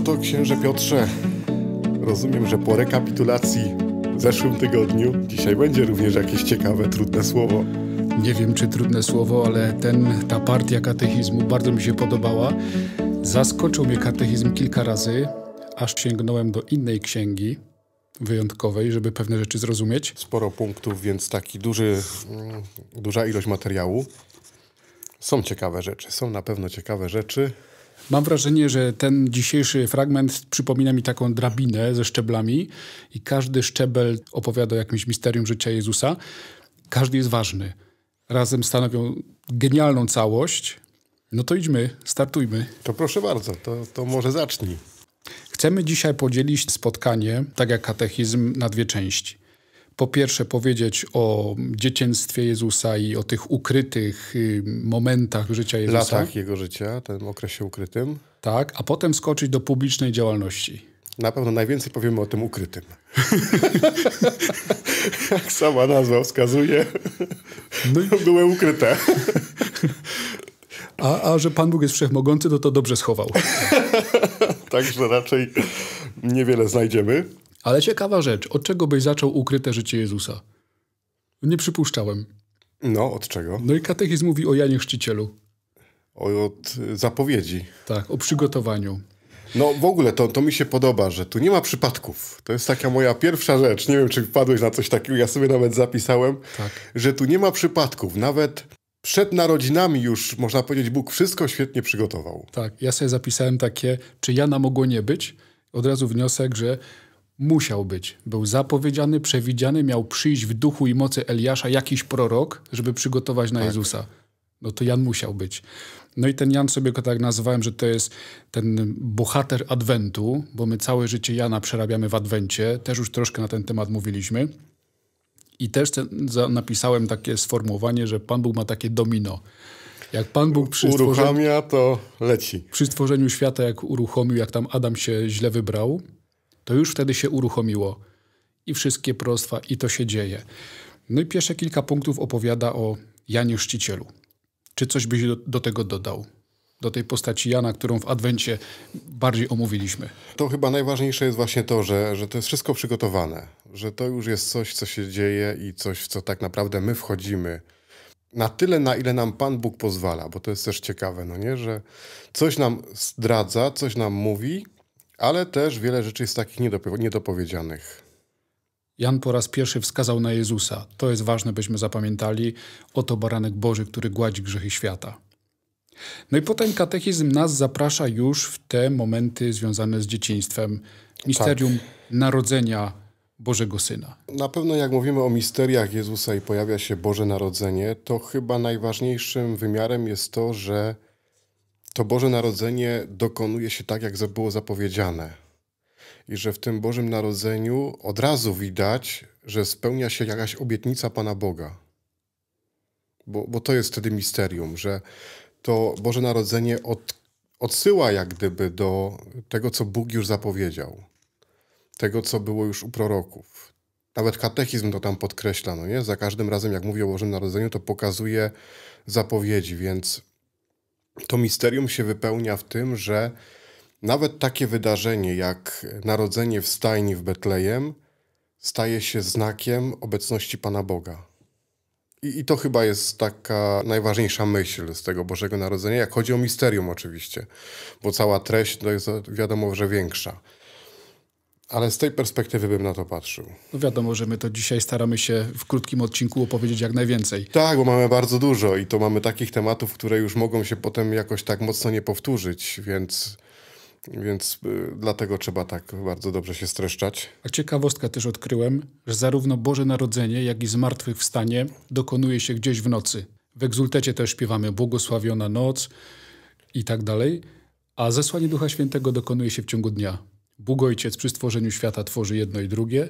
No to księże Piotrze, rozumiem, że po rekapitulacji w zeszłym tygodniu dzisiaj będzie również jakieś ciekawe, trudne słowo. Nie wiem, czy trudne słowo, ale ten, ta partia katechizmu bardzo mi się podobała. Zaskoczył mnie katechizm kilka razy, aż sięgnąłem do innej księgi wyjątkowej, żeby pewne rzeczy zrozumieć. Sporo punktów, więc taki duży, mm, duża ilość materiału. Są ciekawe rzeczy, są na pewno ciekawe rzeczy. Mam wrażenie, że ten dzisiejszy fragment przypomina mi taką drabinę ze szczeblami i każdy szczebel opowiada o jakimś misterium życia Jezusa. Każdy jest ważny. Razem stanowią genialną całość. No to idźmy, startujmy. To proszę bardzo, to, to może zacznij. Chcemy dzisiaj podzielić spotkanie, tak jak katechizm, na dwie części. Po pierwsze, powiedzieć o dzieciństwie Jezusa i o tych ukrytych y, momentach życia Jezusa. Latach jego życia, tym okresie ukrytym. Tak, a potem skoczyć do publicznej działalności. Na pewno najwięcej powiemy o tym ukrytym. Jak sama nazwa wskazuje, no i... były ukryte. A, a że Pan Bóg jest wszechmogący, to to dobrze schował. Także raczej niewiele znajdziemy. Ale ciekawa rzecz, od czego byś zaczął ukryte życie Jezusa? Nie przypuszczałem. No, od czego? No i katechizm mówi o Janie Chrzcicielu. O, od zapowiedzi. Tak, o przygotowaniu. No w ogóle to, to mi się podoba, że tu nie ma przypadków. To jest taka moja pierwsza rzecz. Nie wiem, czy wpadłeś na coś takiego, ja sobie nawet zapisałem, tak. że tu nie ma przypadków. Nawet przed narodzinami już, można powiedzieć, Bóg wszystko świetnie przygotował. Tak, ja sobie zapisałem takie, czy Jana mogło nie być? Od razu wniosek, że musiał być. Był zapowiedziany, przewidziany, miał przyjść w duchu i mocy Eliasza jakiś prorok, żeby przygotować na tak. Jezusa. No to Jan musiał być. No i ten Jan sobie go tak nazywałem, że to jest ten bohater Adwentu, bo my całe życie Jana przerabiamy w Adwencie. Też już troszkę na ten temat mówiliśmy. I też ten, napisałem takie sformułowanie, że Pan Bóg ma takie domino. Jak Pan Bóg przy uruchamia, to leci. Przy stworzeniu świata, jak uruchomił, jak tam Adam się źle wybrał, to już wtedy się uruchomiło. I wszystkie prostwa, i to się dzieje. No i pierwsze kilka punktów opowiada o Janie Chrzcicielu. Czy coś byś do, do tego dodał? do tej postaci Jana, którą w Adwencie bardziej omówiliśmy. To chyba najważniejsze jest właśnie to, że, że to jest wszystko przygotowane, że to już jest coś, co się dzieje i coś, w co tak naprawdę my wchodzimy na tyle, na ile nam Pan Bóg pozwala, bo to jest też ciekawe, no nie, że coś nam zdradza, coś nam mówi, ale też wiele rzeczy jest takich niedopowiedzianych. Jan po raz pierwszy wskazał na Jezusa. To jest ważne, byśmy zapamiętali. Oto baranek Boży, który gładzi grzechy świata. No i potem katechizm nas zaprasza już w te momenty związane z dzieciństwem. Misterium tak. narodzenia Bożego Syna. Na pewno jak mówimy o misteriach Jezusa i pojawia się Boże Narodzenie, to chyba najważniejszym wymiarem jest to, że to Boże Narodzenie dokonuje się tak, jak było zapowiedziane. I że w tym Bożym Narodzeniu od razu widać, że spełnia się jakaś obietnica Pana Boga. Bo, bo to jest wtedy misterium, że to Boże Narodzenie od, odsyła jak gdyby do tego, co Bóg już zapowiedział. Tego, co było już u proroków. Nawet katechizm to tam podkreśla, no nie? Za każdym razem, jak mówi o Bożym Narodzeniu, to pokazuje zapowiedzi, więc to misterium się wypełnia w tym, że nawet takie wydarzenie jak narodzenie w stajni w Betlejem staje się znakiem obecności Pana Boga. I, I, to chyba jest taka najważniejsza myśl z tego Bożego Narodzenia, jak chodzi o misterium oczywiście, bo cała treść to jest wiadomo, że większa. Ale z tej perspektywy bym na to patrzył. No wiadomo, że my to dzisiaj staramy się w krótkim odcinku opowiedzieć jak najwięcej. Tak, bo mamy bardzo dużo i to mamy takich tematów, które już mogą się potem jakoś tak mocno nie powtórzyć, więc więc y, dlatego trzeba tak bardzo dobrze się streszczać. A ciekawostka też odkryłem, że zarówno Boże Narodzenie, jak i Zmartwychwstanie dokonuje się gdzieś w nocy. W Egzultecie też śpiewamy Błogosławiona noc i tak dalej, a zesłanie Ducha Świętego dokonuje się w ciągu dnia. Bóg Ojciec przy stworzeniu świata tworzy jedno i drugie,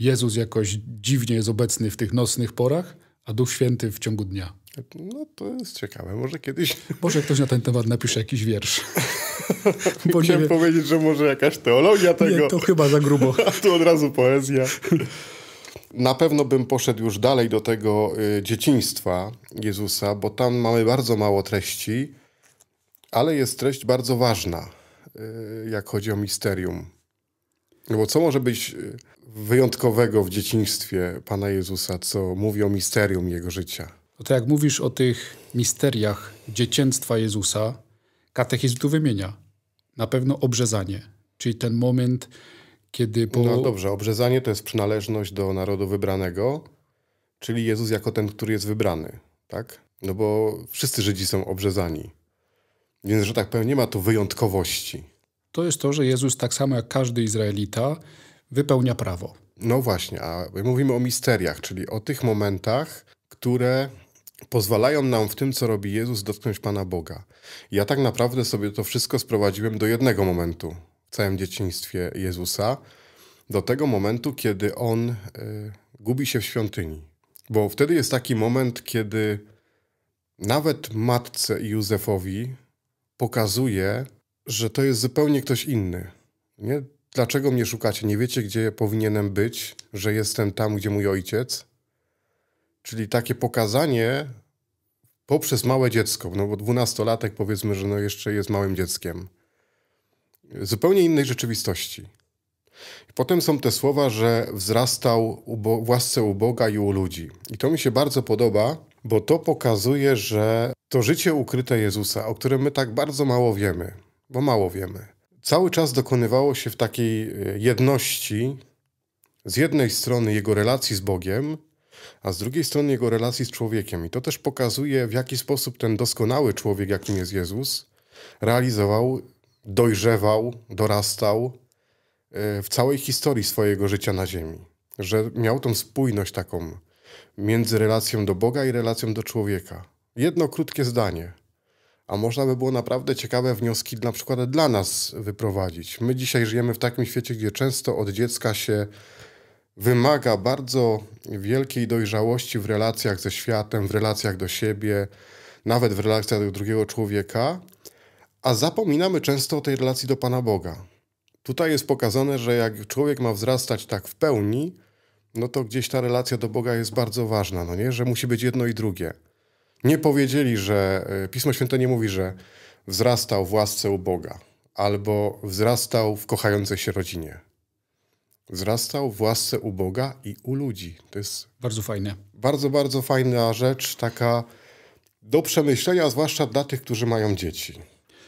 Jezus jakoś dziwnie jest obecny w tych nocnych porach, a Duch Święty w ciągu dnia. No to jest ciekawe, może kiedyś... Może ktoś na ten temat napisze jakiś wiersz. Bo Chciałem powiedzieć, że może jakaś teologia tego. Nie, to chyba za grubo. A tu od razu poezja. Na pewno bym poszedł już dalej do tego y, dzieciństwa Jezusa, bo tam mamy bardzo mało treści, ale jest treść bardzo ważna. Y, jak chodzi o misterium. No bo co może być y, wyjątkowego w dzieciństwie Pana Jezusa, co mówi o misterium Jego życia? No to jak mówisz o tych misteriach dzieciństwa Jezusa, katechizm tu wymienia. Na pewno obrzezanie, czyli ten moment, kiedy po... No dobrze, obrzezanie to jest przynależność do narodu wybranego, czyli Jezus jako ten, który jest wybrany, tak? No bo wszyscy Żydzi są obrzezani. Więc, że tak powiem, nie ma tu wyjątkowości. To jest to, że Jezus tak samo jak każdy Izraelita wypełnia prawo. No właśnie, a my mówimy o misteriach, czyli o tych momentach, które pozwalają nam w tym, co robi Jezus, dotknąć Pana Boga. Ja tak naprawdę sobie to wszystko sprowadziłem do jednego momentu w całym dzieciństwie Jezusa, do tego momentu, kiedy On y, gubi się w świątyni. Bo wtedy jest taki moment, kiedy nawet matce i Józefowi pokazuje, że to jest zupełnie ktoś inny. Nie? Dlaczego mnie szukacie? Nie wiecie, gdzie powinienem być, że jestem tam, gdzie mój ojciec? Czyli takie pokazanie poprzez małe dziecko, no bo dwunastolatek powiedzmy, że no jeszcze jest małym dzieckiem. Zupełnie innej rzeczywistości. Potem są te słowa, że wzrastał w łasce u Boga i u ludzi. I to mi się bardzo podoba, bo to pokazuje, że to życie ukryte Jezusa, o którym my tak bardzo mało wiemy, bo mało wiemy, cały czas dokonywało się w takiej e, jedności, z jednej strony jego relacji z Bogiem, a z drugiej strony jego relacji z człowiekiem. I to też pokazuje, w jaki sposób ten doskonały człowiek, jakim jest Jezus, realizował, dojrzewał, dorastał e, w całej historii swojego życia na ziemi. Że miał tą spójność taką między relacją do Boga i relacją do człowieka. Jedno krótkie zdanie. A można by było naprawdę ciekawe wnioski na przykład dla nas wyprowadzić. My dzisiaj żyjemy w takim świecie, gdzie często od dziecka się wymaga bardzo wielkiej dojrzałości w relacjach ze światem, w relacjach do siebie, nawet w relacjach do drugiego człowieka, a zapominamy często o tej relacji do Pana Boga. Tutaj jest pokazane, że jak człowiek ma wzrastać tak w pełni, no to gdzieś ta relacja do Boga jest bardzo ważna, no nie? Że musi być jedno i drugie. Nie powiedzieli, że e, Pismo Święte nie mówi, że wzrastał w łasce u Boga, albo wzrastał w kochającej się rodzinie. Wzrastał w łasce u Boga i u ludzi. To jest bardzo fajne. Bardzo, bardzo fajna rzecz, taka do przemyślenia, zwłaszcza dla tych, którzy mają dzieci.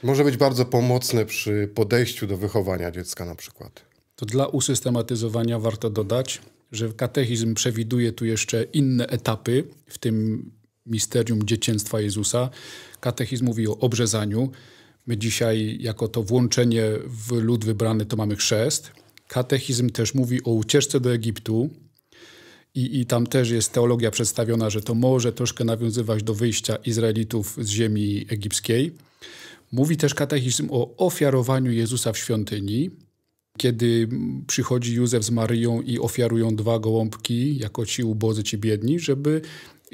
Może być bardzo pomocne przy podejściu do wychowania dziecka na przykład. To dla usystematyzowania warto dodać, że katechizm przewiduje tu jeszcze inne etapy, w tym misterium dzieciństwa Jezusa. Katechizm mówi o obrzezaniu. My dzisiaj, jako to włączenie w lud wybrany, to mamy chrzest. Katechizm też mówi o ucieczce do Egiptu. I, I tam też jest teologia przedstawiona, że to może troszkę nawiązywać do wyjścia Izraelitów z ziemi egipskiej. Mówi też katechizm o ofiarowaniu Jezusa w świątyni, kiedy przychodzi Józef z Maryją i ofiarują dwa gołąbki, jako ci ubodzy, ci biedni, żeby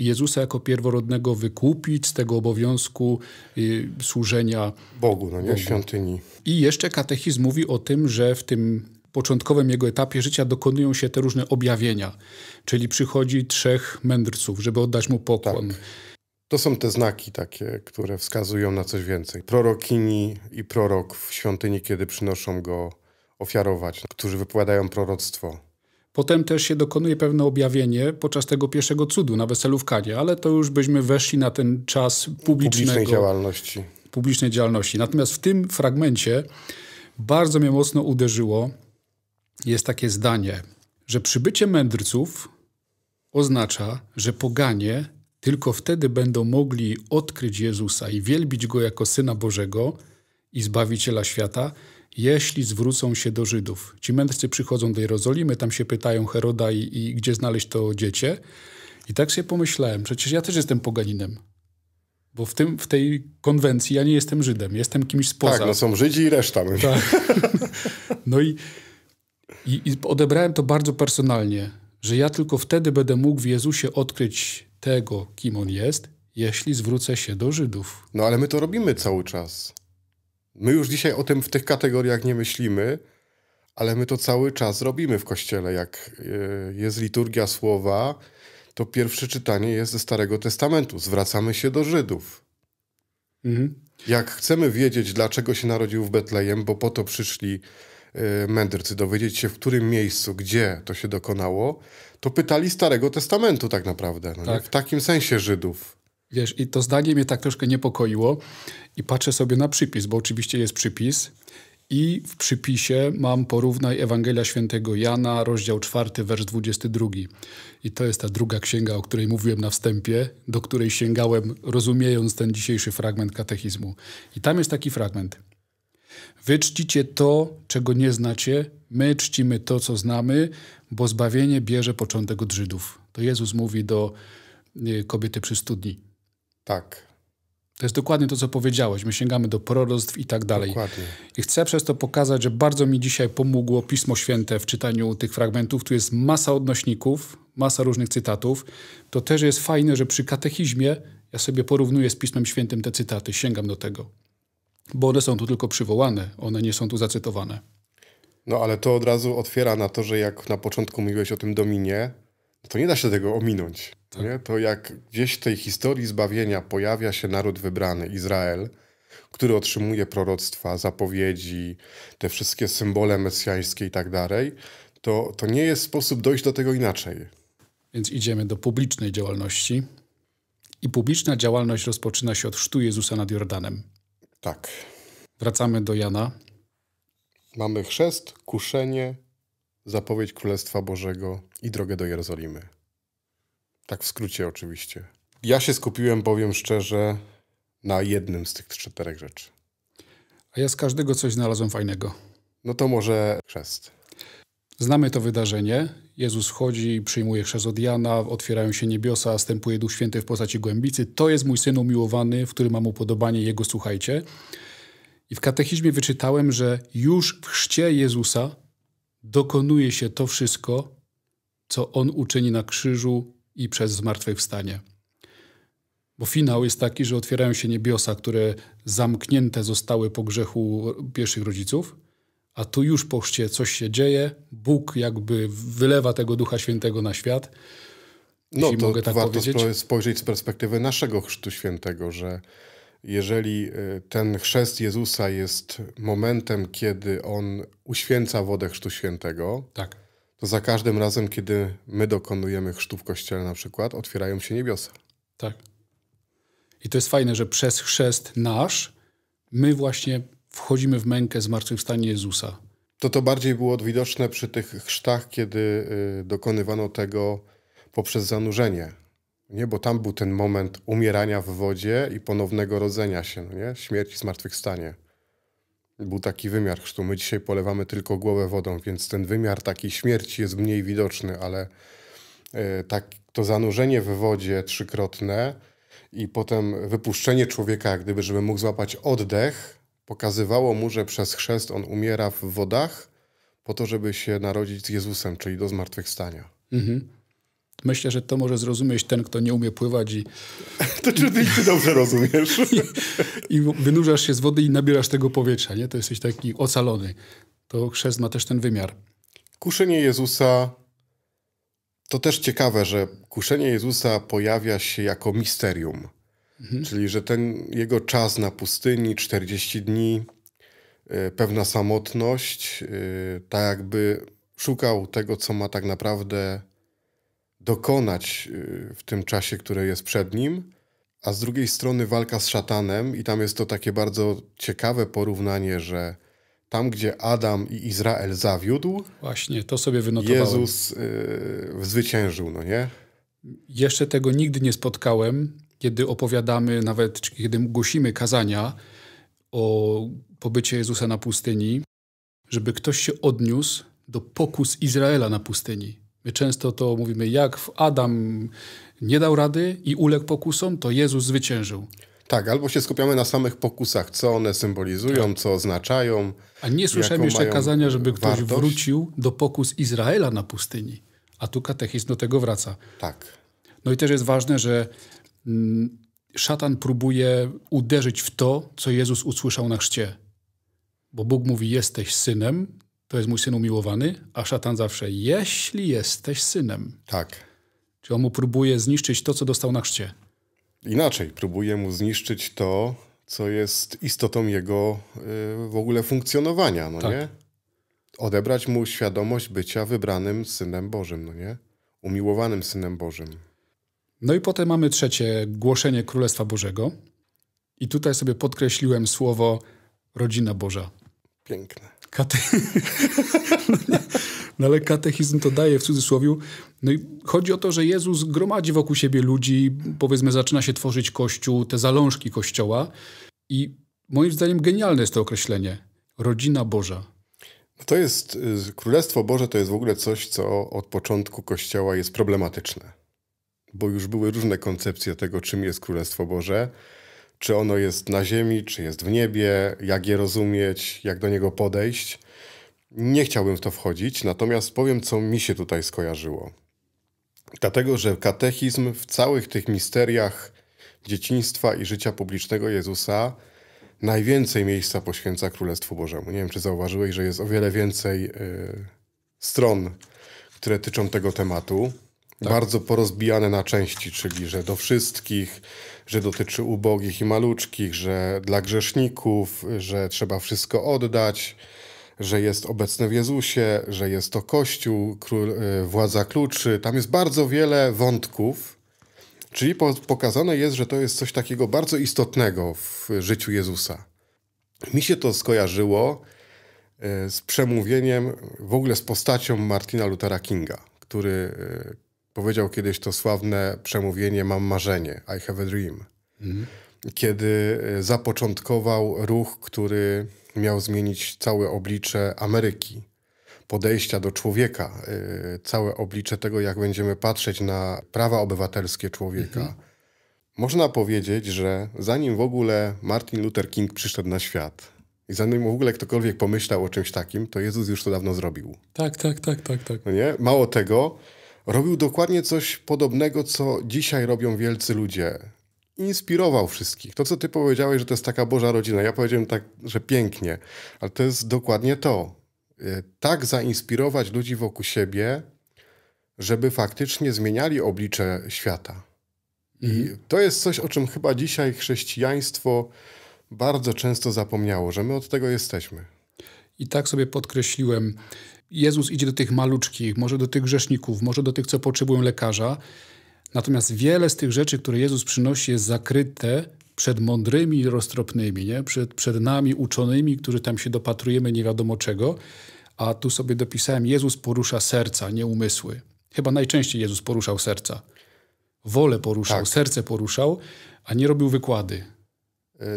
Jezusa jako pierworodnego wykupić z tego obowiązku y, służenia Bogu, no nie, Bogu. świątyni. I jeszcze katechizm mówi o tym, że w tym początkowym jego etapie życia dokonują się te różne objawienia, czyli przychodzi trzech mędrców, żeby oddać mu pokłon. Tak. To są te znaki takie, które wskazują na coś więcej. Prorokini i prorok w świątyni, kiedy przynoszą go ofiarować, którzy wypowiadają proroctwo. Potem też się dokonuje pewne objawienie podczas tego pierwszego cudu na weselu w Kanie, ale to już byśmy weszli na ten czas publicznego, publicznej działalności. Publicznej działalności. Natomiast w tym fragmencie bardzo mnie mocno uderzyło jest takie zdanie, że przybycie mędrców oznacza, że poganie tylko wtedy będą mogli odkryć Jezusa i wielbić Go jako Syna Bożego i Zbawiciela świata, jeśli zwrócą się do Żydów. Ci mędrcy przychodzą do Jerozolimy, tam się pytają Heroda i, i gdzie znaleźć to dziecię. I tak sobie pomyślałem, przecież ja też jestem poganinem. Bo w, tym, w tej konwencji ja nie jestem Żydem, jestem kimś spoza. Tak, no są Żydzi i reszta. Tak. No i, i, i odebrałem to bardzo personalnie, że ja tylko wtedy będę mógł w Jezusie odkryć tego, kim On jest, jeśli zwrócę się do Żydów. No ale my to robimy cały czas. My już dzisiaj o tym w tych kategoriach nie myślimy, ale my to cały czas robimy w kościele. Jak e, jest liturgia słowa, to pierwsze czytanie jest ze Starego Testamentu. Zwracamy się do Żydów. Mhm. Jak chcemy wiedzieć, dlaczego się narodził w Betlejem, bo po to przyszli y, mędrcy, dowiedzieć się, w którym miejscu, gdzie to się dokonało, to pytali Starego Testamentu tak naprawdę. No tak. W takim sensie Żydów. Wiesz, i to zdanie mnie tak troszkę niepokoiło i patrzę sobie na przypis, bo oczywiście jest przypis i w przypisie mam porównaj Ewangelia Świętego Jana, rozdział 4, wers 22. I to jest ta druga księga, o której mówiłem na wstępie, do której sięgałem, rozumiejąc ten dzisiejszy fragment katechizmu. I tam jest taki fragment. Wy czcicie to, czego nie znacie, my czcimy to, co znamy, bo zbawienie bierze początek od Żydów. To Jezus mówi do y, kobiety przy studni. Tak. To jest dokładnie to, co powiedziałeś. My sięgamy do proroctw i tak dalej. Dokładnie. I chcę przez to pokazać, że bardzo mi dzisiaj pomogło Pismo Święte w czytaniu tych fragmentów. Tu jest masa odnośników, masa różnych cytatów. To też jest fajne, że przy katechizmie ja sobie porównuję z Pismem Świętym te cytaty, sięgam do tego. Bo one są tu tylko przywołane, one nie są tu zacytowane. No ale to od razu otwiera na to, że jak na początku mówiłeś o tym dominie, to nie da się tego ominąć. Tak. Nie? To jak gdzieś w tej historii zbawienia pojawia się naród wybrany, Izrael, który otrzymuje proroctwa, zapowiedzi, te wszystkie symbole mesjańskie i tak dalej, to, to nie jest sposób dojść do tego inaczej. Więc idziemy do publicznej działalności. I publiczna działalność rozpoczyna się od chrztu Jezusa nad Jordanem. Tak. Wracamy do Jana. Mamy chrzest, kuszenie, zapowiedź Królestwa Bożego i drogę do Jerozolimy. Tak w skrócie oczywiście. Ja się skupiłem, powiem szczerze, na jednym z tych czterech rzeczy. A ja z każdego coś znalazłem fajnego. No to może chrzest. Znamy to wydarzenie. Jezus wchodzi, przyjmuje chrzest od Jana, otwierają się niebiosa, stępuje Duch Święty w postaci głębicy. To jest mój Syn umiłowany, w którym mam upodobanie, Jego słuchajcie. I w katechizmie wyczytałem, że już w chrzcie Jezusa dokonuje się to wszystko, co On uczyni na krzyżu i przez zmartwychwstanie. Bo finał jest taki, że otwierają się niebiosa, które zamknięte zostały po grzechu pierwszych rodziców, a tu już po chrzcie coś się dzieje. Bóg jakby wylewa tego Ducha Świętego na świat. No to mogę tak warto powiedzieć. spojrzeć z perspektywy naszego chrztu świętego, że jeżeli y, ten chrzest Jezusa jest momentem, kiedy On uświęca wodę chrztu świętego, tak. To za każdym razem, kiedy my dokonujemy chrztu w kościele na przykład, otwierają się niebiosa. Tak. I to jest fajne, że przez chrzest nasz my właśnie wchodzimy w mękę zmartwychwstania Jezusa. To to bardziej było widoczne przy tych chrztach, kiedy y, dokonywano tego poprzez zanurzenie nie? Bo tam był ten moment umierania w wodzie i ponownego rodzenia się, no nie? Śmierć i zmartwychwstanie. Był taki wymiar chrztu. My dzisiaj polewamy tylko głowę wodą, więc ten wymiar takiej śmierci jest mniej widoczny, ale e, tak, to zanurzenie w wodzie trzykrotne i potem wypuszczenie człowieka, gdyby, żeby mógł złapać oddech, pokazywało mu, że przez chrzest on umiera w wodach po to, żeby się narodzić z Jezusem, czyli do zmartwychwstania. Mhm. Myślę, że to może zrozumieć ten, kto nie umie pływać i... To czy ty, ty dobrze rozumiesz? I, I wynurzasz się z wody i nabierasz tego powietrza, nie? To jesteś taki ocalony. To chrzest ma też ten wymiar. Kuszenie Jezusa to też ciekawe, że kuszenie Jezusa pojawia się jako misterium. Mhm. Czyli, że ten jego czas na pustyni, 40 dni, e, pewna samotność, e, tak jakby szukał tego, co ma tak naprawdę dokonać y, w tym czasie, który jest przed nim, a z drugiej strony walka z szatanem, i tam jest to takie bardzo ciekawe porównanie, że tam, gdzie Adam i Izrael zawiódł, właśnie to sobie wynotowałem. Jezus yy, zwyciężył, no nie? Jeszcze tego nigdy nie spotkałem, kiedy opowiadamy, nawet kiedy głosimy kazania o pobycie Jezusa na pustyni, żeby ktoś się odniósł do pokus Izraela na pustyni. My często to mówimy, jak Adam nie dał rady i uległ pokusom, to Jezus zwyciężył. Tak, albo się skupiamy na samych pokusach, co one symbolizują, tak. co oznaczają. A nie słyszałem jeszcze kazania, żeby ktoś wartość. wrócił do pokus Izraela na pustyni. A tu katechizm do tego wraca. Tak. No i też jest ważne, że mm, szatan próbuje uderzyć w to, co Jezus usłyszał na chrzcie. Bo Bóg mówi, jesteś synem, to jest mój syn umiłowany, a szatan zawsze, jeśli jesteś synem. Tak. Czyli on mu próbuje zniszczyć to, co dostał na chrzcie. Inaczej, próbuje mu zniszczyć to, co jest istotą jego y, w ogóle funkcjonowania, no Tak. nie? Odebrać mu świadomość bycia wybranym synem Bożym, no nie? Umiłowanym synem Bożym. No i potem mamy trzecie, głoszenie Królestwa Bożego. I tutaj sobie podkreśliłem słowo rodzina Boża. Piękne. Kate... no ale katechizm to daje w cudzysłowie. No i chodzi o to, że Jezus gromadzi wokół siebie ludzi, powiedzmy zaczyna się tworzyć kościół, te zalążki kościoła i moim zdaniem genialne jest to określenie. Rodzina Boża. No To jest, y, Królestwo Boże to jest w ogóle coś, co od początku Kościoła jest problematyczne. Bo już były różne koncepcje tego, czym jest Królestwo Boże. Czy ono jest na ziemi, czy jest w niebie, jak je rozumieć, jak do niego podejść. Nie chciałbym w to wchodzić, natomiast powiem, co mi się tutaj skojarzyło. Dlatego, że katechizm w całych tych misteriach dzieciństwa i życia publicznego Jezusa najwięcej miejsca poświęca Królestwu Bożemu. Nie wiem, czy zauważyłeś, że jest o wiele więcej y, stron, które tyczą tego tematu. Bardzo porozbijane na części, czyli że do wszystkich, że dotyczy ubogich i maluczkich, że dla grzeszników, że trzeba wszystko oddać, że jest obecny w Jezusie, że jest to Kościół, król, y, władza kluczy. Tam jest bardzo wiele wątków, Czyli po, pokazane jest, że to jest coś takiego bardzo istotnego w życiu Jezusa. Mi się to skojarzyło e, z przemówieniem, w ogóle z postacią Martina Luthera Kinga, który e, powiedział kiedyś to sławne przemówienie Mam marzenie, I have a dream. Kiedy e, zapoczątkował ruch, który miał zmienić całe oblicze Ameryki podejścia do człowieka, y, całe oblicze tego, jak będziemy patrzeć na prawa obywatelskie człowieka. Można powiedzieć, że zanim w ogóle Martin Luther King przyszedł na świat i zanim w ogóle ktokolwiek pomyślał o czymś takim, to Jezus już to dawno zrobił. Tak, tak, tak, tak, tak. No nie? Mało tego, robił dokładnie coś podobnego, co dzisiaj robią wielcy ludzie. Inspirował wszystkich. To, co ty powiedziałeś, że to jest taka Boża rodzina. Ja powiedziałem tak, że pięknie, ale to jest dokładnie to. Y, Tak zainspirować ludzi wokół siebie, żeby faktycznie zmieniali oblicze świata. I to jest coś, o czym chyba dzisiaj chrześcijaństwo bardzo często zapomniało, że my od tego jesteśmy. I tak sobie podkreśliłem. Jezus idzie do tych maluczkich, może do tych grzeszników, może do tych, co potrzebują lekarza. Natomiast wiele z tych rzeczy, które Jezus przynosi, jest zakryte przed mądrymi i roztropnymi, nie? Przed, przed nami uczonymi, którzy tam się dopatrujemy nie wiadomo czego. A tu sobie dopisałem, Jezus porusza serca, nie umysły. Chyba najczęściej Jezus poruszał serca. Wolę poruszał, Tak. serce poruszał, a nie robił wykłady.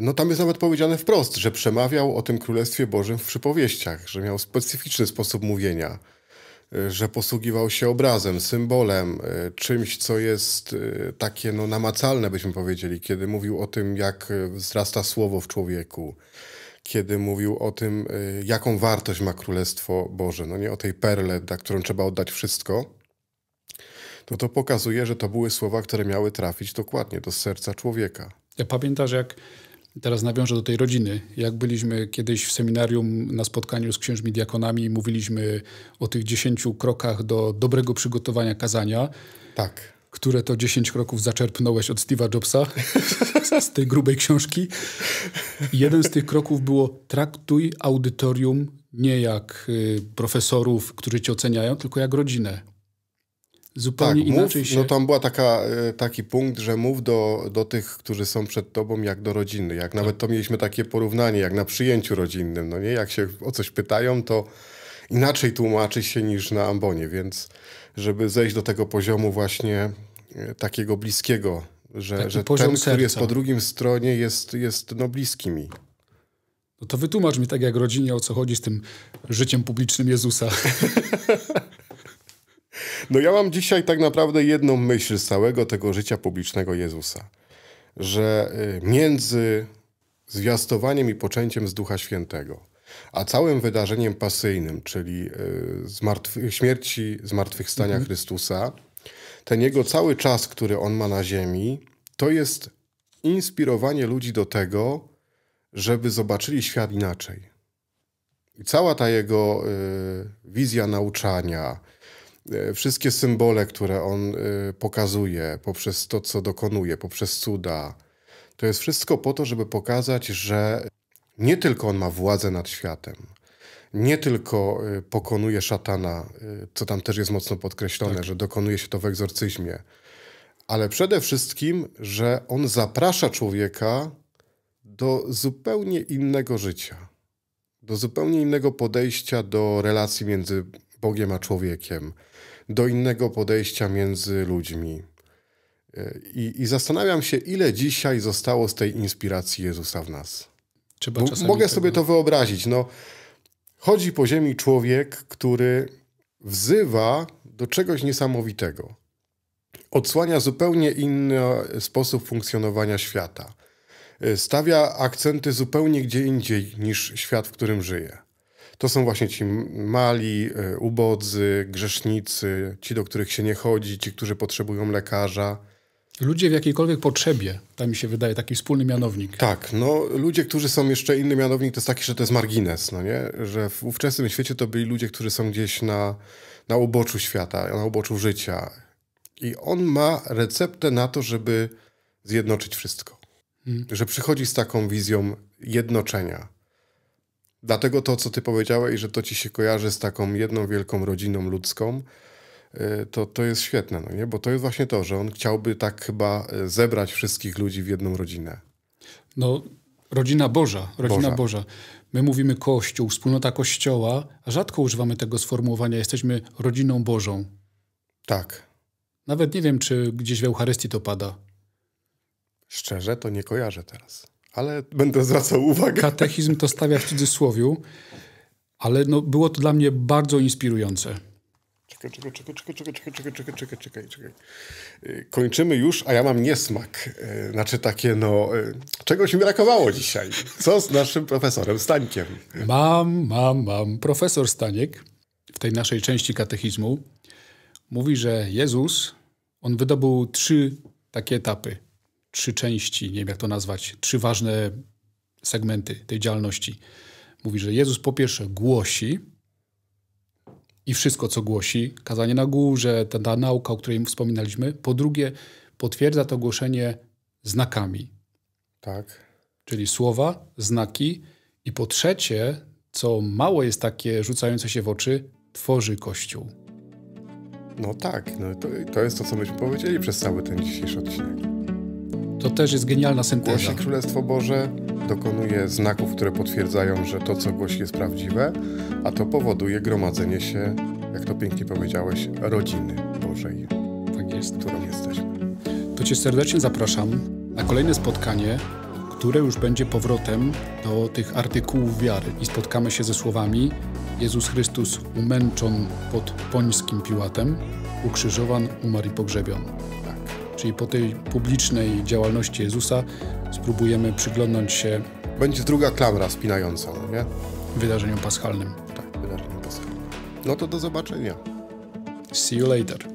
No tam jest nawet powiedziane wprost, że przemawiał o tym Królestwie Bożym w przypowieściach, że miał specyficzny sposób mówienia, y, że posługiwał się obrazem, symbolem, y, czymś, co jest y, takie no, namacalne, byśmy powiedzieli, kiedy mówił o tym, jak wzrasta słowo w człowieku, kiedy mówił o tym, jaką wartość ma Królestwo Boże, no nie o tej perle, za którą trzeba oddać wszystko, to to pokazuje, że to były słowa, które miały trafić dokładnie do serca człowieka. Ja pamiętasz, jak teraz nawiążę do tej rodziny, jak byliśmy kiedyś w seminarium na spotkaniu z księżmi diakonami i mówiliśmy o tych dziesięciu krokach do dobrego przygotowania kazania, Tak. które to 10 kroków zaczerpnąłeś od Steve'a Jobsa z tej grubej książki. Jeden z tych kroków było traktuj audytorium nie jak y, profesorów, którzy cię oceniają, tylko jak rodzinę. Zupełnie Tak, mów, inaczej się... no tam była taka, e, taki punkt, że mów do, do tych, którzy są przed tobą jak do rodziny. Jak nawet to mieliśmy takie porównanie, jak na przyjęciu rodzinnym, no nie? Jak się o coś pytają, to inaczej tłumaczy się niż na ambonie, więc żeby zejść do tego poziomu właśnie e, takiego bliskiego, że, Taki że poziom ten, który jest serca. po drugim stronie jest, jest no bliski mi. No to wytłumacz mi tak jak rodzinie, o co chodzi z tym życiem publicznym Jezusa. No ja mam dzisiaj tak naprawdę jedną myśl z całego tego życia publicznego Jezusa, że y, między zwiastowaniem i poczęciem z Ducha Świętego, a całym wydarzeniem pasyjnym, czyli y, zmartwy- śmierci, zmartwychwstania Chrystusa, ten jego cały czas, który on ma na ziemi, to jest inspirowanie ludzi do tego, żeby zobaczyli świat inaczej. I cała ta jego y, wizja nauczania, wszystkie symbole, które on y, pokazuje poprzez to, co dokonuje, poprzez cuda, To jest wszystko po to, żeby pokazać, że nie tylko on ma władzę nad światem, nie tylko y, pokonuje szatana, co tam też jest mocno podkreślone, tak. że dokonuje się to w egzorcyzmie, ale przede wszystkim, że on zaprasza człowieka do zupełnie innego życia, do zupełnie innego podejścia do relacji między Bogiem a człowiekiem, do innego podejścia między ludźmi. I, I, zastanawiam się, ile dzisiaj zostało z tej inspiracji Jezusa w nas. mogę sobie to wyobrazić. No, chodzi po ziemi człowiek, który wzywa do czegoś niesamowitego. Odsłania zupełnie inny sposób funkcjonowania świata. Stawia akcenty zupełnie gdzie indziej niż świat, w którym żyje. To są właśnie ci mali, e, ubodzy, grzesznicy, ci, do których się nie chodzi, ci, którzy potrzebują lekarza. Ludzie w jakiejkolwiek potrzebie, to mi się wydaje, taki wspólny mianownik. Tak, no ludzie, którzy są jeszcze inny mianownik, to jest taki, że to jest margines, no nie? Że w ówczesnym świecie to byli ludzie, którzy są gdzieś na, na uboczu świata, na uboczu życia. I on ma receptę na to, żeby zjednoczyć wszystko. Hmm. Że przychodzi z taką wizją jednoczenia. Dlatego to, co ty powiedziałeś, że to ci się kojarzy z taką jedną wielką rodziną ludzką, y, to, to jest świetne, no nie? Bo to jest właśnie to, że on chciałby tak chyba y, zebrać wszystkich ludzi w jedną rodzinę. No, rodzina Boża, rodzina Boża. Boża. My mówimy Kościół, wspólnota Kościoła, a rzadko używamy tego sformułowania, jesteśmy rodziną Bożą. Tak. Nawet nie wiem, czy gdzieś w Eucharystii to pada. Szczerze, to nie kojarzę teraz ale będę zwracał uwagę. Katechizm to stawia w cudzysłowiu, ale no, było to dla mnie bardzo inspirujące. Czekaj, czekaj, czekaj, czekaj, czekaj, czekaj, czekaj, czekaj, czekaj, czekaj. Kończymy już, a ja mam niesmak. Y, znaczy takie, no, y, czegoś mi brakowało dzisiaj. Co z naszym profesorem Stańkiem? Mam, mam, mam. Profesor Staniek w tej naszej części katechizmu mówi, że Jezus, on wydobył trzy takie etapy trzy części, nie wiem jak to nazwać, trzy ważne segmenty tej działalności. Mówi, że Jezus po pierwsze głosi i wszystko, co głosi, kazanie na górze, ta, ta nauka, o której wspominaliśmy. Po drugie, potwierdza to głoszenie znakami. Tak. Czyli słowa, znaki. I po trzecie, co mało jest takie rzucające się w oczy, tworzy Kościół. No tak, no to, to jest to, co myśmy powiedzieli przez cały ten dzisiejszy odcinek. To też jest genialna synteza. Głosi Królestwo Boże, dokonuje znaków, które potwierdzają, że to, co głosi, jest prawdziwe, a to powoduje gromadzenie się, jak to pięknie powiedziałeś, rodziny Bożej. Tak jest. Którą jesteśmy. To Cię serdecznie zapraszam na kolejne spotkanie, które już będzie powrotem do tych artykułów wiary i spotkamy się ze słowami Jezus Chrystus umęczon pod pońskim Piłatem, ukrzyżowan, umarł i pogrzebion. Czyli po tej publicznej działalności Jezusa spróbujemy przyglądnąć się. Będzie druga klamra spinająca, no nie? Wydarzeniom paschalnym. Tak, wydarzeniom paschalnym. No to do zobaczenia. See you later.